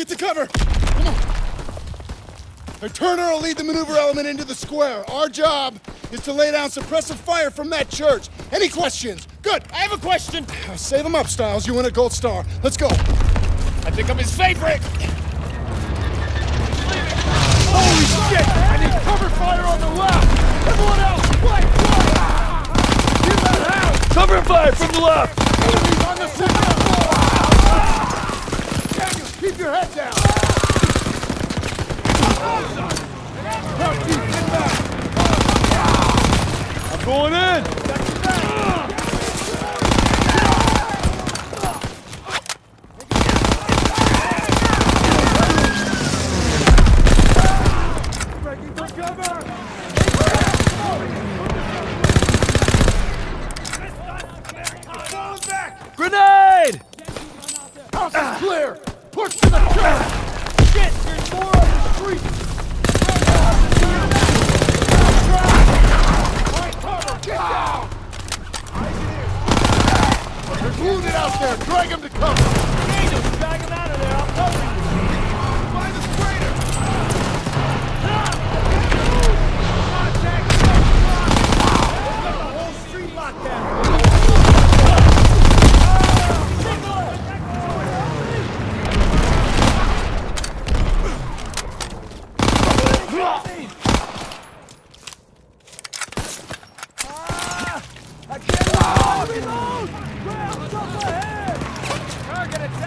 Get to cover! Come on! Hey, Turner will lead the maneuver element into the square. Our job is to lay down suppressive fire from that church. Any questions? Good. I have a question. Save them up, Stiles. You win a gold star. Let's go. I think I'm his favorite. Holy shit! I need cover fire on the left! Everyone else, right, right! Get that house! Cover fire from the left. Enemies on the second floor! Keep your head down! Help, keep inbound! I'm going in. Breaking for cover! Falling back! Grenade! House is clear! Push to the church! Shit, there's more on the street. Get down! Wounded out there! Drag him to cover!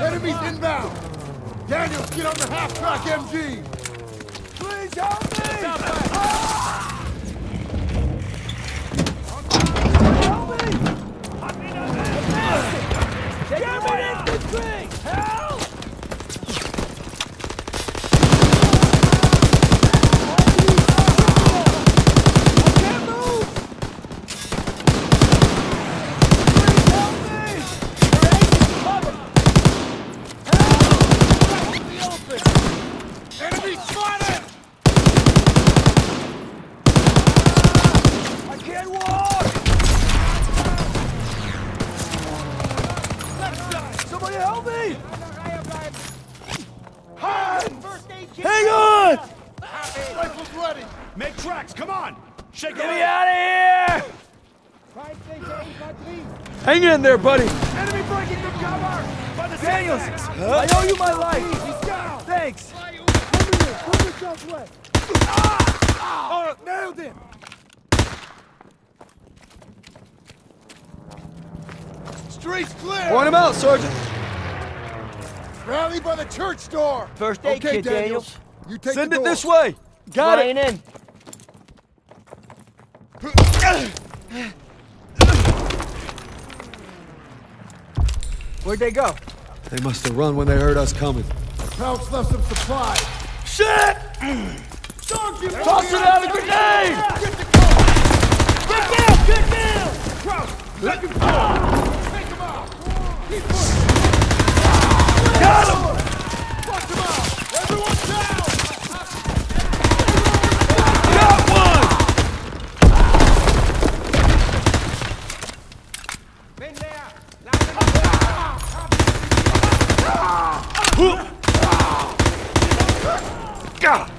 Enemies inbound! Daniels, get on the half-track MG! Please help me! Enemy Somebody help me! Hans! Hang on! Rifles ready! Make tracks, come on! Shake Get me out of here! Hang in there, buddy. Enemy breaking the cover! Daniels, I owe you my life. He's down! Thanks. Come here! Yourself away! Oh, nailed him! Streets clear! Point him out, Sergeant. Rally by the church door! First aid okay, kit, Daniels. You take Send the it door. this way. Got Flying it. in. Where'd they go? They must have run when they heard us coming. Krauts left some supplies. Shit! Sergeant! Toss it out a grenade! Get the cover! Get down! Get down! Krauts, let him go! Got! Fuck him out! Everyone down! Got one! God!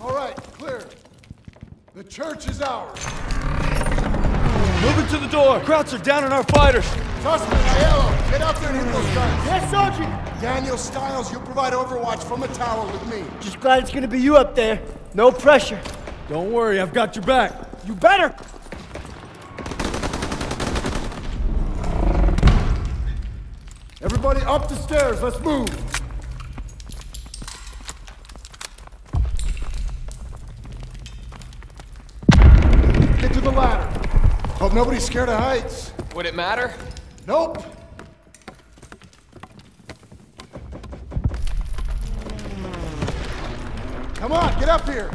All right, clear. The church is ours. Moving to the door. Krauts are down on our fighters. Zussman, Aiello, get out there and hit those guys. Yes, Sergeant. Daniel Stiles, you provide overwatch from a tower with me. Just glad it's gonna be you up there. No pressure. Don't worry, I've got your back. You better. Everybody up the stairs, let's move. Get to the ladder. Hope nobody's scared of heights. Would it matter? Nope. Come on, get up here.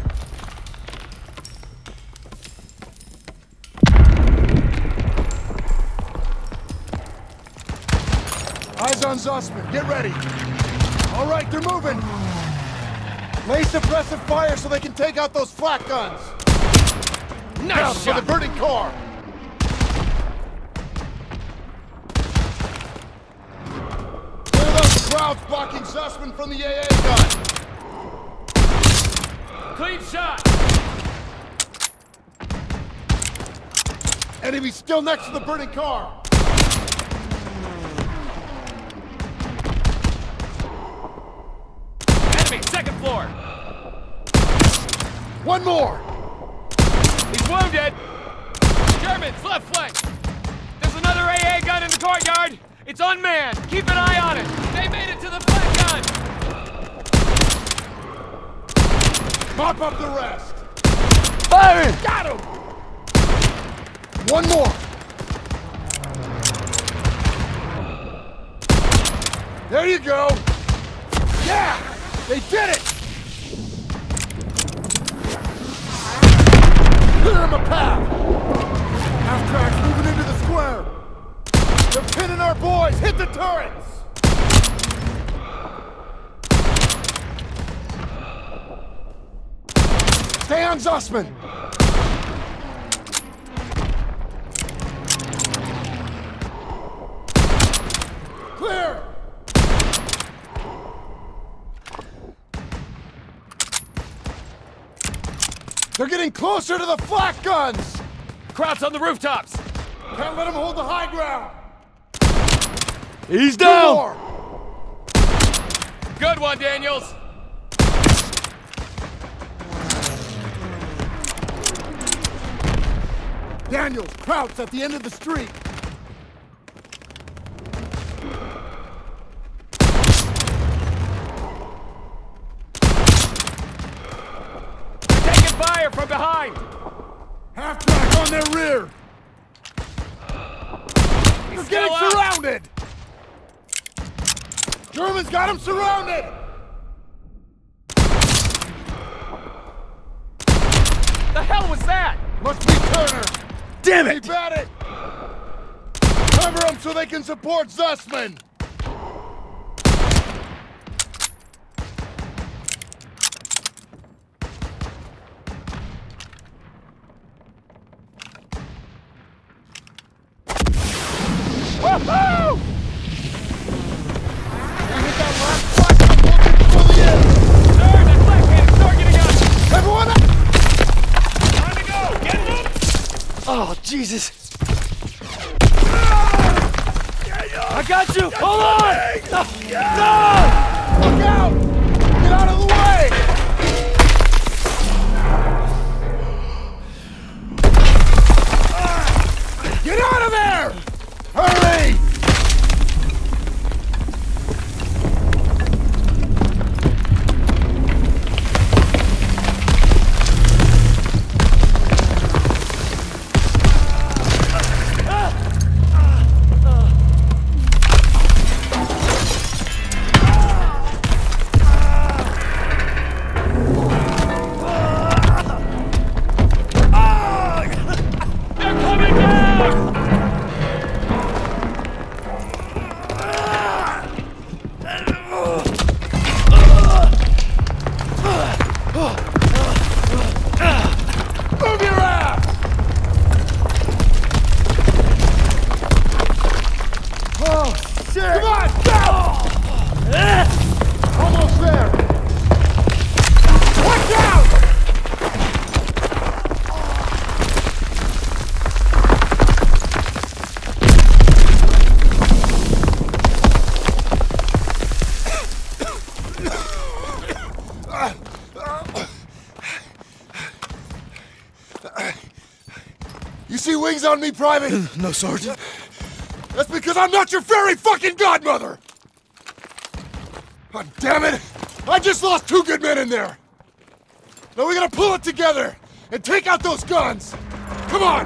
Eyes on Zussman. Get ready. All right, they're moving. Lay suppressive fire so they can take out those flak guns. Nice Now for the burning car. Clear those crowds blocking Zussman from the AA gun. Clean shot. Enemy still next to the burning car. Enemy, second floor. One more. He's wounded. Germans, left flank. There's another AA gun in the courtyard. It's unmanned. Keep an eye on it. They made it to the flank gun. Mop up the rest. Firing! Got him. One more. There you go. Yeah, they did it. Clear him a path. Half tracks moving into the square. They're pinning our boys. Hit the turrets. Stay on Zussman. Clear. They're getting closer to the flak guns. Krauts on the rooftops. Can't let them hold the high ground. He's down! Good one, Daniels. Daniels, Krauts at the end of the street. They're taking fire from behind. Half track on their rear. They're getting surrounded. Germans got them surrounded. The hell was that? Must be Turner. Damn They it! bet it. Cover them so they can support Zussman. Oh, Jesus! I got you! Hold on! No! No! Look out! Get out of the way! On me, Private? No, Sergeant. That's because I'm not your fairy fucking godmother! God damn it! I just lost two good men in there! Now we gotta pull it together and take out those guns! Come on!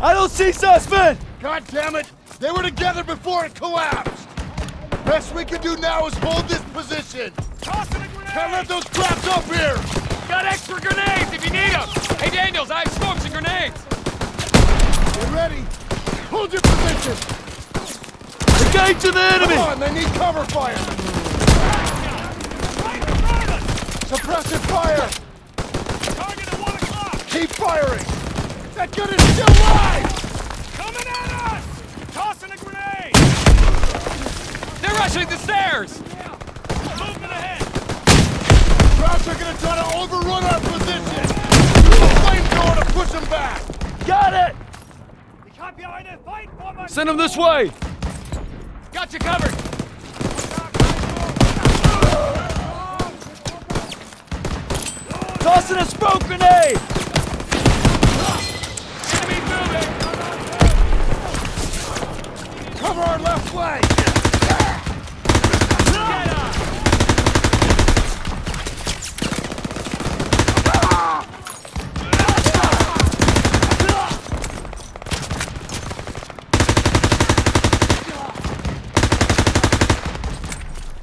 I don't see Zussman! God damn it! They were together before it collapsed! Best we can do now is hold this position! Tossing a grenade. Can't let those traps up here! Got extra grenades if you need them. Hey, Daniels, I have smokes and grenades. Get ready! Hold your position! Engage to the enemy! Come on, they need cover fire! Right in front of us. Taking fire! Target at 1 o'clock! Keep firing! That gun is still live! Coming at us! Tossing a grenade! They're rushing the stairs! Movement ahead! Krauts are gonna try to overrun our position! Use a flamethrower to push them back! Got it! Send them this way! Got you covered! Tossing a smoke grenade! Enemy moving! Cover our left flank! Get up!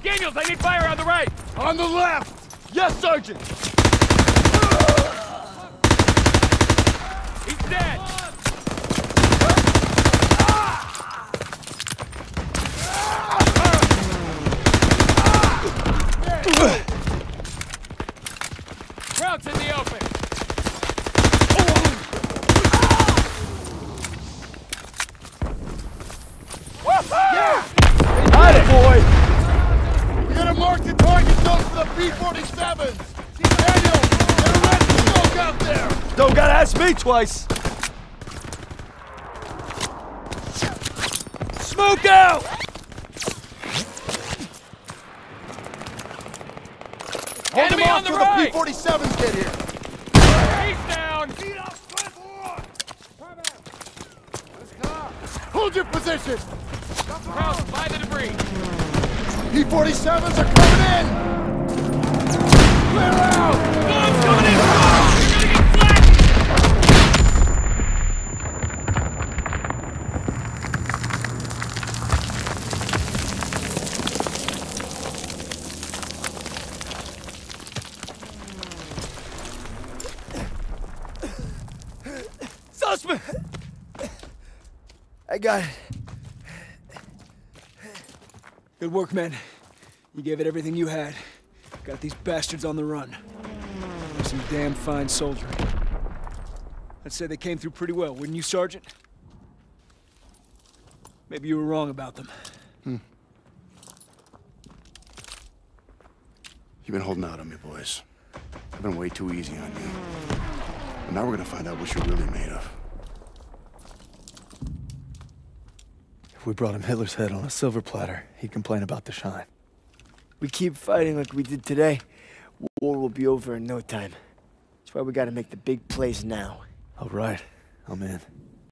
Daniels, I need fire on the right! On the left! Yes, Sergeant! He's dead! Krauts in the open! Hide it, boy! We gotta mark the target zone for the P-47s! Daniel, a red smoke out there! Don't gotta ask me twice! Smoke out! Hold Enemy on off the till right! the P-47s get here! He's down! Hold your position! By the debris! P-47s are coming in! I got it. Good work, man. You gave it everything you had. Got these bastards on the run. Some damn fine soldiering. I'd say they came through pretty well, wouldn't you, Sergeant? Maybe you were wrong about them. Hmm. You've been holding out on me, boys. I've been way too easy on you. And now we're gonna find out what you're really made of. If we brought him Hitler's head on a silver platter, he'd complain about the shine. We keep fighting like we did today, war will be over in no time. That's why we gotta make the big plays now. All right, I'm in.